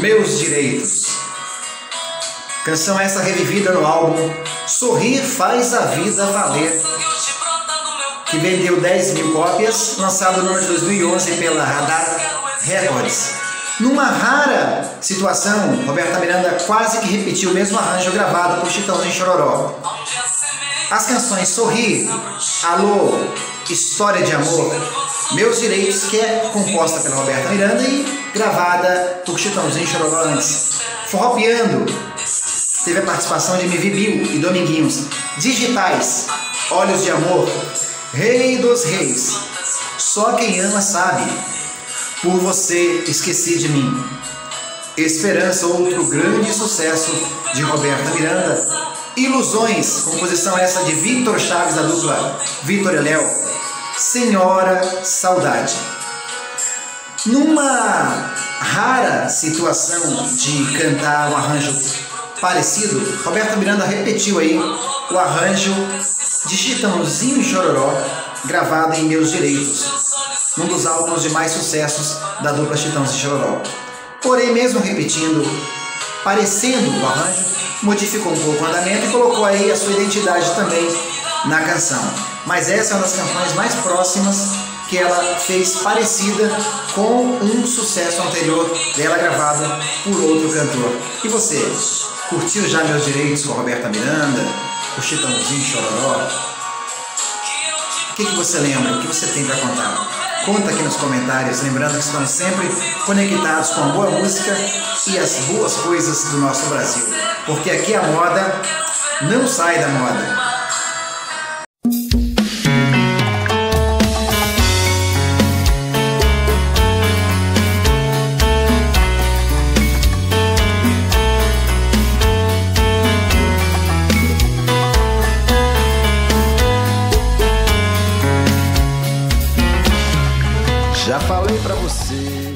Meus Direitos. Canção essa revivida no álbum Sorrir Faz a Vida Valer, que vendeu 10 mil cópias, lançado no ano de 2011 pela Radar Records. Numa rara situação, Roberta Miranda quase que repetiu o mesmo arranjo gravado por Chitãozinho Chororó. As canções Sorrir, Alô, História de Amor, Meus Direitos, que é composta pela Roberta Miranda e gravada por Chitãozinho Chororó antes. Forropeando, teve a participação de MV Bill e Dominguinhos. Digitais, Olhos de Amor, Rei dos Reis, Só Quem Ama Sabe, Por Você Esqueci de Mim. Esperança, outro grande sucesso de Roberta Miranda. Ilusões, composição essa de Victor Chaves, da dupla Vitor e Léo. Senhora Saudade. Numa rara situação de cantar um arranjo parecido, Roberta Miranda repetiu aí o arranjo de Chitãozinho Chororó, gravado em Meus Direitos, um dos álbuns de mais sucessos da dupla Chitãozinho Chororó. Porém, mesmo repetindo, parecendo o arranjo, modificou um pouco o andamento e colocou aí a sua identidade também na canção. Mas essa é uma das canções mais próximas que ela fez parecida com um sucesso anterior dela gravado por outro cantor. E você, curtiu já Meus Direitos com Roberta Miranda, o Chitãozinho Chororó? O que, que você lembra? O que você tem para contar? Conta aqui nos comentários, lembrando que estamos sempre conectados com a boa música e as boas coisas do nosso Brasil. Porque aqui a moda não sai da moda. Já falei pra você